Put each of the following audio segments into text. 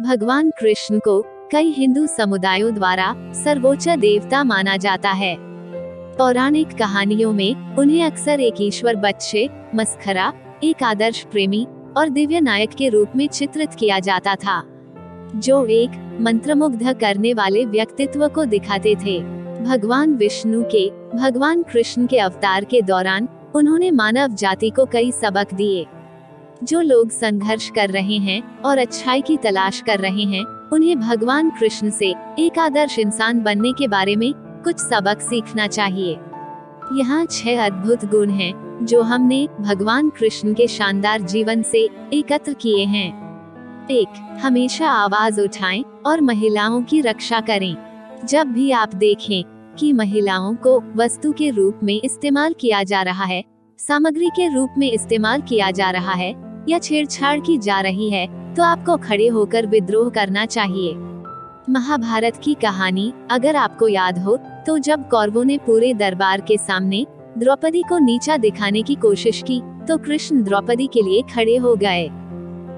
भगवान कृष्ण को कई हिंदू समुदायों द्वारा सर्वोच्च देवता माना जाता है। पौराणिक कहानियों में उन्हें अक्सर एक ईश्वर बच्चे, मस्खरा, एक आदर्श प्रेमी और दिव्य नायक के रूप में चित्रित किया जाता था, जो एक मंत्रमुग्ध करने वाले व्यक्तित्व को दिखाते थे। भगवान विष्णु के, भगवान कृष्ण के अवतार के दौरान उन्होंने मानव जाति को कई सबक दिए। जो लोग संघर्ष कर रहे हैं और अच्छाई की तलाश कर रहे हैं, उन्हें भगवान कृष्ण से एक आदर्श इंसान बनने के बारे में कुछ सबक सीखना चाहिए। यहाँ छह अद्भुत गुण हैं, जो हमने भगवान कृष्ण के शानदार जीवन से एकत्र किए हैं। एक, हमेशा आवाज़ उठाएँ और महिलाओं की रक्षा करें। जब भी आप देखें कि महिलाओं को वस्तु के रूप में इस्तेमाल किया जा रहा है, सामग्री के रूप में इस्तेमाल किया जा रहा है या छेड़छाड़ की जा रही है तो आपको खड़े होकर विद्रोह करना चाहिए। महाभारत की कहानी, अगर आपको याद हो तो जब कौरवों ने पूरे दरबार के सामने द्रौपदी को नीचा दिखाने की कोशिश की तो कृष्ण द्रौपदी के लिए खड़े हो गए।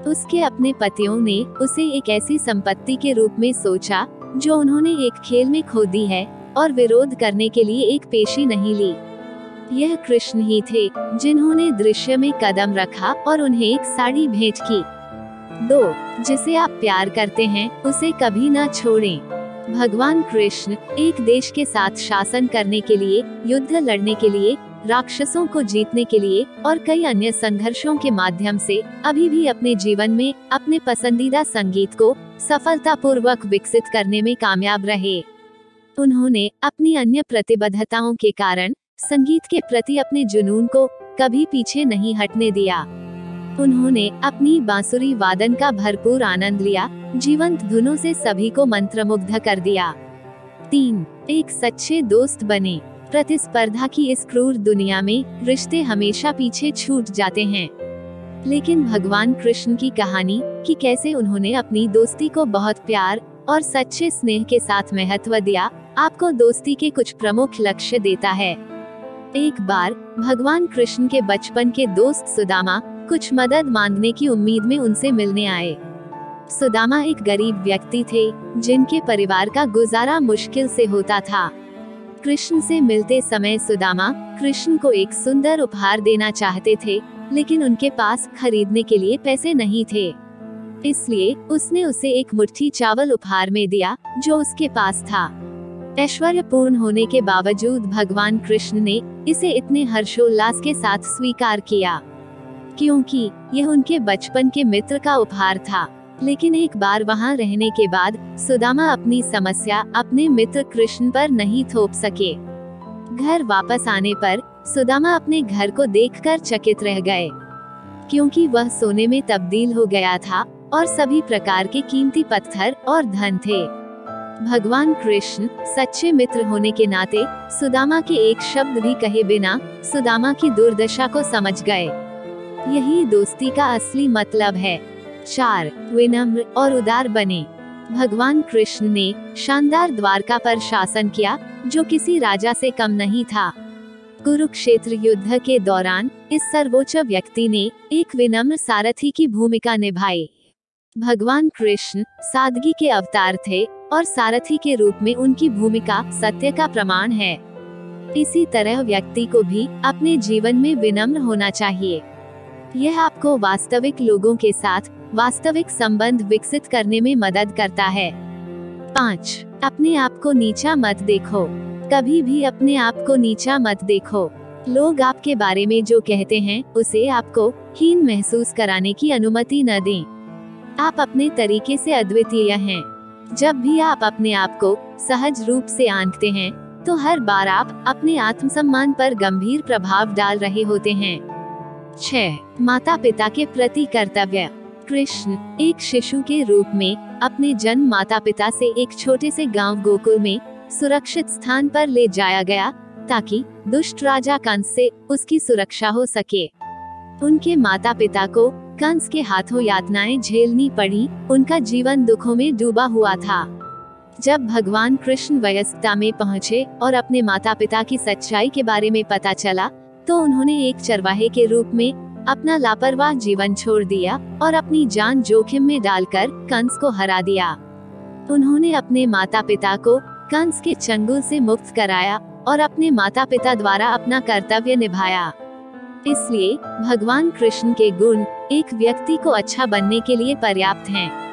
उसके अपने पतियों ने उसे एक ऐसी संपत्ति के रूप में सोचा, जो उन्होंने एक खेल में खो दी है, और विरोध करने के लिए एक पेशी नहीं ली। यह कृष्ण ही थे, जिन्होंने दृश्य में कदम रखा और उन्हें एक साड़ी भेंट की दो, जिसे आप प्यार करते हैं, उसे कभी न छोड़ें। भगवान कृष्ण, एक देश के साथ शासन करने के लिए, युद्ध लड़ने के लिए, राक्षसों को जीतने के लिए, और कई अन्य संघर्षों के माध्यम से, अभी भी अपने जीवन में, अपने पसंदीदा संगीत को, सफलतापूर्वक विकसित करने में कामयाब रहे उन्होंने, अपनी अन्य प्रतिबद्धताओं के कारण संगीत के प्रति अपने जुनून को कभी पीछे नहीं हटने दिया। उन्होंने अपनी बांसुरी वादन का भरपूर आनंद लिया, जीवंत धुनों से सभी को मंत्रमुग्ध कर दिया। तीन, एक सच्चे दोस्त बने। प्रतिस्पर्धा की इस क्रूर दुनिया में रिश्ते हमेशा पीछे छूट जाते हैं। लेकिन भगवान कृष्ण की कहानी कि कैसे उन्होंने अपनी दोस्ती को बहुत प्यार और सच्चे स्नेह के साथ महत्व दिया, आपको दोस्ती के कुछ प्रमुख लक्ष्य देता है। एक बार भगवान कृष्ण के बचपन के दोस्त सुदामा कुछ मदद मांगने की उम्मीद में उनसे मिलने आए। सुदामा एक गरीब व्यक्ति थे, जिनके परिवार का गुजारा मुश्किल से होता था। कृष्ण से मिलते समय सुदामा कृष्ण को एक सुंदर उपहार देना चाहते थे, लेकिन उनके पास खरीदने के लिए पैसे नहीं थे। इसलिए उसने उसे एक मुट्ठी चावल उपहार में दिया, जो उसके पास था। ऐश्वर्य पूर्ण होने के बावजूद भगवान कृष्ण ने इसे इतने हर्षोल्लास के साथ स्वीकार किया। क्योंकि यह उनके बचपन के मित्र का उपहार था। लेकिन एक बार वहाँ रहने के बाद सुदामा अपनी समस्या अपने मित्र कृष्ण पर नहीं थोप सके। घर वापस आने पर सुदामा अपने घर को देखकर चकित रह गए। क्योंकि वह सोने में तब्दील हो गया था और सभी प्रकार के कीमती पत्थर और धन थे। भगवान कृष्ण सच्चे मित्र होने के नाते सुदामा के एक शब्द भी कहे बिना सुदामा की दुर्दशा को समझ गए। यही दोस्ती का असली मतलब है। चार, विनम्र और उदार बने। भगवान कृष्ण ने शानदार द्वारका पर शासन किया, जो किसी राजा से कम नहीं था। कुरुक्षेत्र युद्ध के दौरान इस सर्वोच्च व्यक्ति ने एक विनम्र सारथी की भूमिका निभाई। भगवान कृष्ण सादगी के अवतार थे और सारथी के रूप में उनकी भूमिका सत्य का प्रमाण है। इसी तरह व्यक्ति को भी अपने जीवन में विनम्र होना चाहिए। यह आपको वास्तविक लोगों के साथ वास्तविक संबंध विकसित करने में मदद करता है। पाँच, अपने आप को नीचा मत देखो। कभी भी अपने आप को नीचा मत देखो। लोग आपके बारे में जो कहते हैं, उसे आपको हीन महसूस कराने की अनुमति न दें। आप अपने तरीके से अद्वितीय हैं। जब भी आप अपने आप को सहज रूप से आंकते हैं तो हर बार आप अपने आत्मसम्मान पर गंभीर प्रभाव डाल रहे होते हैं। छह माता पिता के प्रति कर्तव्य। कृष्ण, एक शिशु के रूप में अपने जन्म माता पिता से एक छोटे से गाँव गोकुल में सुरक्षित स्थान पर ले जाया गया, ताकि दुष्ट राजा कंस से उसकी सुरक्षा हो सके। उनके माता पिता को कंस के हाथों यातनाएँ झेलनी पड़ी, उनका जीवन दुखों में डूबा हुआ था। जब भगवान कृष्ण वयस्कता में पहुँचे और अपने माता पिता की सच्चाई के बारे में पता चला तो उन्होंने एक चरवाहे के रूप में अपना लापरवाह जीवन छोड़ दिया और अपनी जान जोखिम में डालकर कंस को हरा दिया। उन्होंने अपने माता पिता को कंस के चंगुल से मुक्त कराया और अपने माता पिता द्वारा अपना कर्तव्य निभाया। इसलिए भगवान कृष्ण के गुण एक व्यक्ति को अच्छा बनने के लिए पर्याप्त हैं।